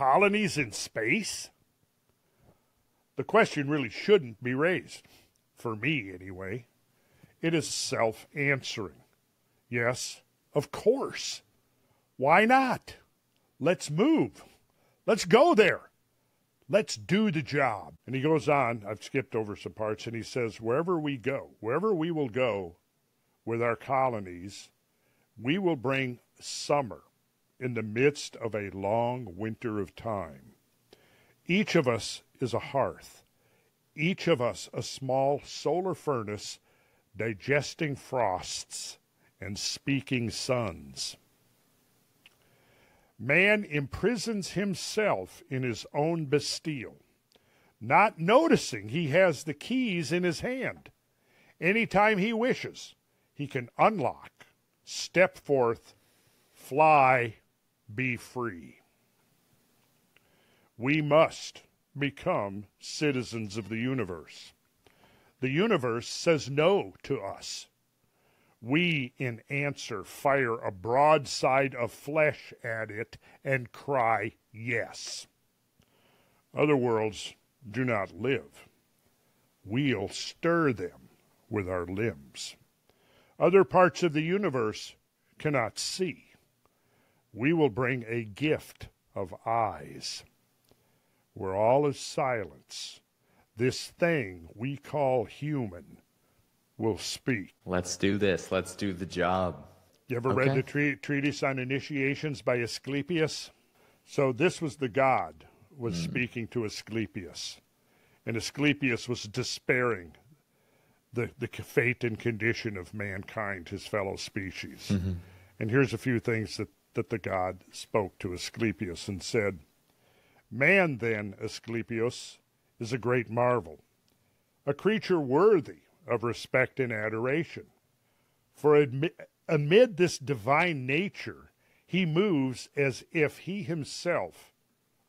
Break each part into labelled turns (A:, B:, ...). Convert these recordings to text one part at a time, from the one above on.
A: colonies in space? The question really shouldn't be raised, for me anyway. It is self answering. Yes, of course. Why not? Let's move. Let's go there. Let's do the job. And he goes on, I've skipped over some parts, and he says, wherever we go, wherever we will go with our colonies, we will bring summer in the midst of a long winter of time. Each of us is a hearth, each of us a small solar furnace digesting frosts and speaking suns. Man imprisons himself in his own Bastille, not noticing he has the keys in his hand. Anytime he wishes, he can unlock, step forth, fly, be free. We must become citizens of the universe. The universe says no to us. We, in answer, fire a broadside of flesh at it and cry, Yes. Other worlds do not live. We'll stir them with our limbs. Other parts of the universe cannot see. We will bring a gift of eyes. Where all is silence, this thing we call human will speak.
B: Let's do this. Let's do the job.
A: You ever
B: Okay.
A: read the tre- treatise on initiations by Asclepius? So this was the god was hmm. speaking to Asclepius, and Asclepius was despairing the the fate and condition of mankind, his fellow species. Mm-hmm. And here's a few things that that the god spoke to Asclepius and said, "Man, then, Asclepius, is a great marvel, a creature worthy of respect and adoration." For admi- amid this divine nature, he moves as if he himself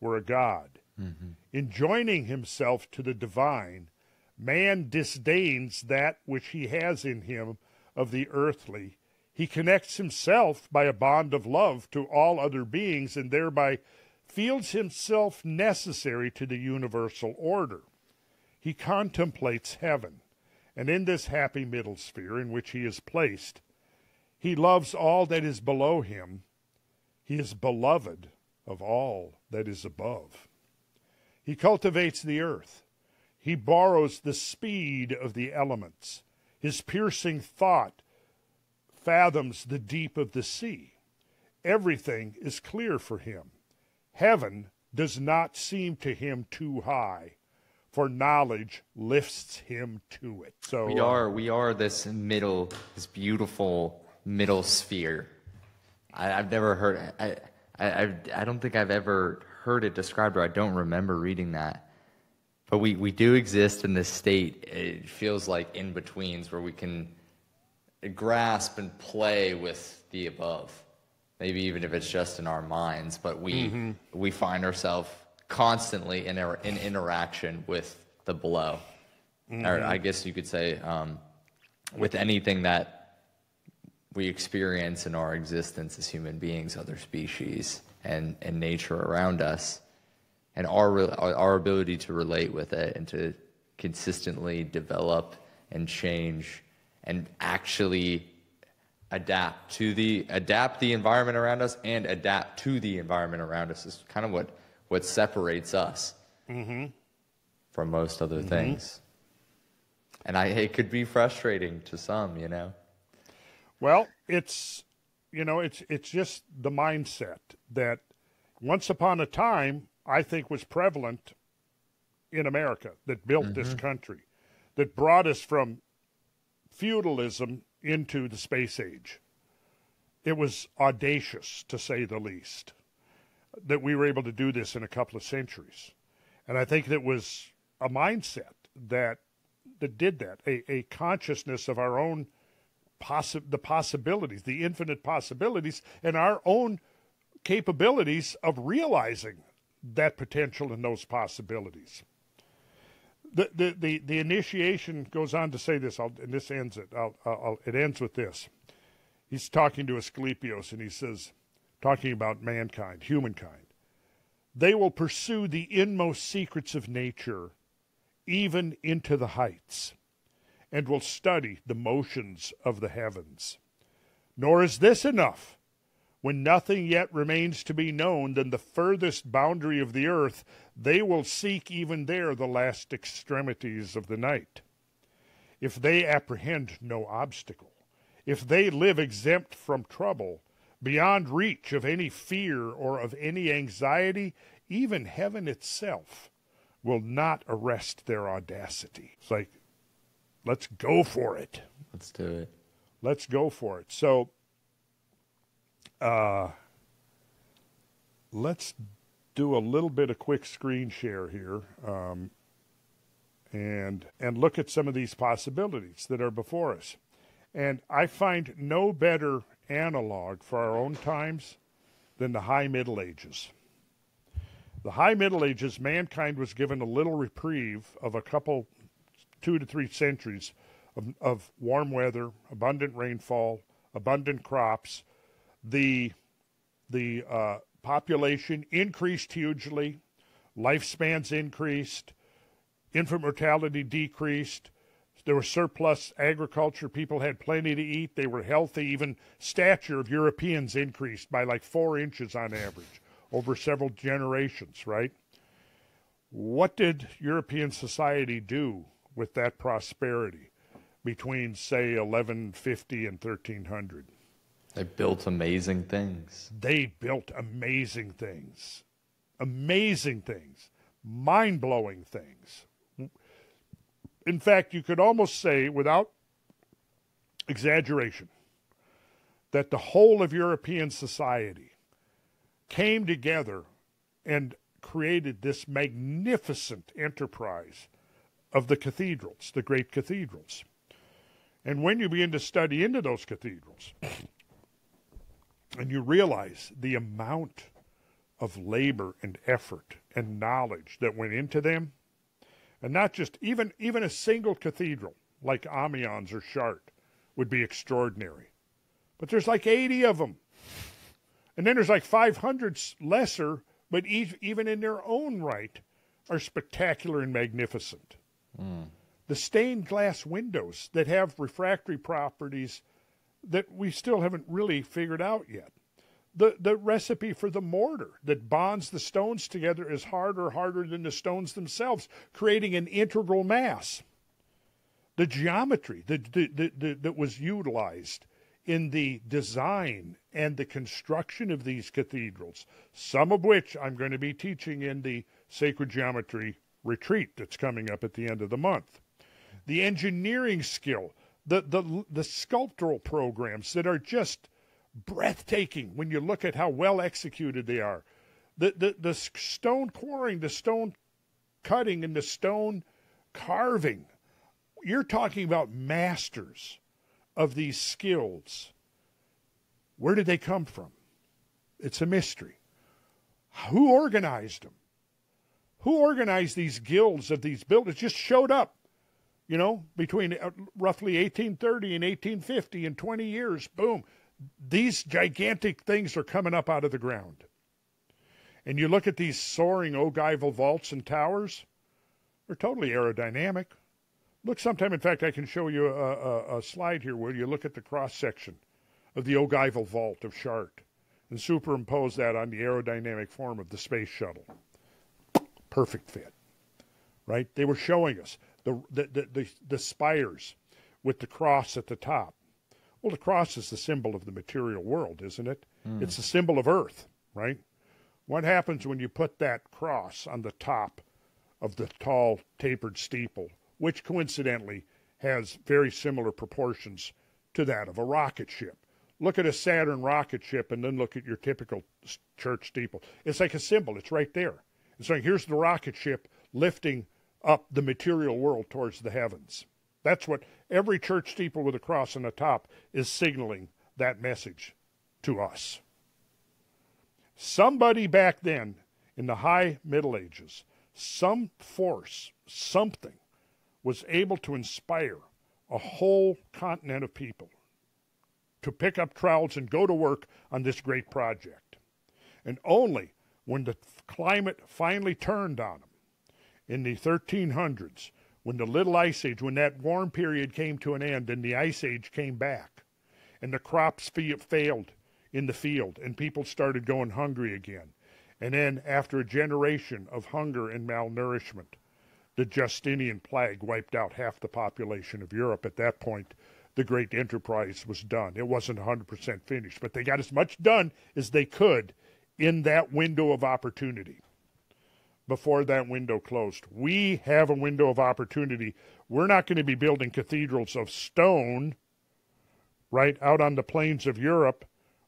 A: were a god. Mm-hmm. In joining himself to the divine, man disdains that which he has in him of the earthly. He connects himself by a bond of love to all other beings and thereby feels himself necessary to the universal order. He contemplates heaven, and in this happy middle sphere in which he is placed, he loves all that is below him. He is beloved of all that is above. He cultivates the earth. He borrows the speed of the elements. His piercing thought fathoms the deep of the sea. Everything is clear for him. Heaven does not seem to him too high, for knowledge lifts him to it. So
B: We
A: uh,
B: are we are this middle, this beautiful middle sphere. I, I've never heard. I, I I I don't think I've ever heard it described, or I don't remember reading that. But we we do exist in this state. It feels like in betweens where we can grasp and play with the above. Maybe even if it's just in our minds, but we we find ourselves constantly in our, in interaction with the below. Or I guess you could say um, with anything that we experience in our existence as human beings, other species, and, and nature around us, and our our ability to relate with it and to consistently develop and change and actually adapt to the adapt the environment around us and adapt to the environment around us is kind of what what separates us mm-hmm. from most other mm-hmm. things. And I it could be frustrating to some, you know.
A: Well, it's you know, it's it's just the mindset that once upon a time I think was prevalent in America that built this mm-hmm. country, that brought us from feudalism into the space age. It was audacious to say the least that we were able to do this in a couple of centuries. And I think that was a mindset that that did that, a, a consciousness of our own possi- the possibilities, the infinite possibilities, and our own capabilities of realizing that potential and those possibilities. The, the, the, the initiation goes on to say this, I'll, and this ends it. I'll, I'll, it ends with this. He's talking to Asclepius, and he says, talking about mankind, humankind. They will pursue the inmost secrets of nature, even into the heights, and will study the motions of the heavens. Nor is this enough. When nothing yet remains to be known than the furthest boundary of the earth, they will seek even there the last extremities of the night. If they apprehend no obstacle, if they live exempt from trouble, beyond reach of any fear or of any anxiety, even heaven itself will not arrest their audacity. It's like, let's go for it.
B: Let's do it.
A: Let's go for it. So, uh, let's do a little bit of quick screen share here, um, and and look at some of these possibilities that are before us. And I find no better analog for our own times than the High Middle Ages. The High Middle Ages, mankind was given a little reprieve of a couple, two to three centuries of, of warm weather, abundant rainfall, abundant crops. The, the uh, population increased hugely, lifespans increased, infant mortality decreased, there was surplus agriculture. People had plenty to eat. They were healthy. Even stature of Europeans increased by like four inches on average over several generations, right? What did European society do with that prosperity between, say, 1150 and 1300?
B: They built amazing things.
A: They built amazing things. Amazing things. Mind blowing things in fact, you could almost say, without exaggeration, that the whole of European society came together and created this magnificent enterprise of the cathedrals, the great cathedrals. And when you begin to study into those cathedrals, and you realize the amount of labor and effort and knowledge that went into them, and not just even even a single cathedral like Amiens or Chartres would be extraordinary. But there's like 80 of them. And then there's like 500 lesser, but even in their own right are spectacular and magnificent. Mm. The stained glass windows that have refractory properties that we still haven't really figured out yet the, the recipe for the mortar that bonds the stones together is harder, harder than the stones themselves, creating an integral mass. The geometry that, that, that was utilized in the design and the construction of these cathedrals, some of which I'm going to be teaching in the Sacred Geometry retreat that's coming up at the end of the month. The engineering skill, the, the, the sculptural programs that are just breathtaking when you look at how well executed they are. The, the, the stone quarrying, the stone cutting, and the stone carving. You're talking about masters of these skills. Where did they come from? It's a mystery. Who organized them? Who organized these guilds of these builders? Just showed up, you know, between uh, roughly 1830 and 1850 in 20 years. Boom these gigantic things are coming up out of the ground. And you look at these soaring ogival vaults and towers, they're totally aerodynamic. Look sometime, in fact, I can show you a, a, a slide here where you look at the cross section of the ogival vault of Chartres and superimpose that on the aerodynamic form of the space shuttle. Perfect fit, right? They were showing us the, the, the, the, spires with the cross at the top well, the cross is the symbol of the material world, isn't it? Mm. It's the symbol of earth, right? What happens when you put that cross on the top of the tall, tapered steeple, which coincidentally has very similar proportions to that of a rocket ship? Look at a Saturn rocket ship and then look at your typical church steeple. It's like a symbol, it's right there. It's like here's the rocket ship lifting up the material world towards the heavens. That's what every church steeple with a cross on the top is signaling that message to us. Somebody back then in the high Middle Ages, some force, something, was able to inspire a whole continent of people to pick up trowels and go to work on this great project. And only when the climate finally turned on them in the 1300s, when the Little Ice Age, when that warm period came to an end and the Ice Age came back, and the crops failed in the field, and people started going hungry again. And then, after a generation of hunger and malnourishment, the Justinian plague wiped out half the population of Europe. At that point, the great enterprise was done. It wasn't 100% finished, but they got as much done as they could in that window of opportunity before that window closed. We have a window of opportunity. We're not going to be building cathedrals of stone right out on the plains of Europe.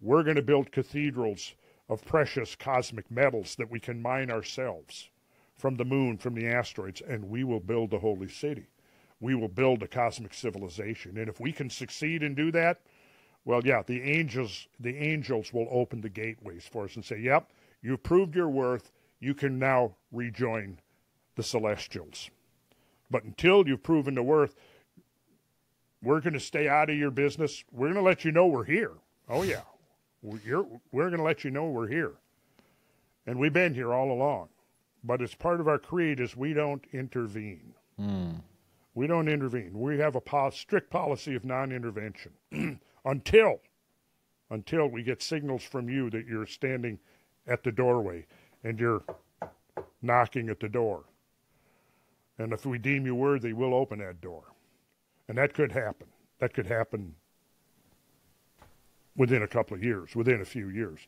A: We're going to build cathedrals of precious cosmic metals that we can mine ourselves from the moon, from the asteroids, and we will build the holy city. We will build a cosmic civilization. And if we can succeed and do that, well, yeah, the angels, the angels will open the gateways for us and say, "Yep, you've proved your worth. You can now rejoin the celestials." But until you've proven the worth, we're going to stay out of your business. We're going to let you know we're here. Oh yeah, we're, we're going to let you know we're here, and we've been here all along. But as part of our creed is we don't intervene. Mm. We don't intervene. We have a po- strict policy of non-intervention. until until we get signals from you that you're standing at the doorway and you're knocking at the door. And if we deem you worthy, we'll open that door. And that could happen. That could happen within a couple of years, within a few years.